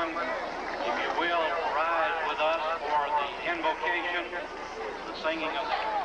Youngman. If you will, rise with us for the invocation, the singing of the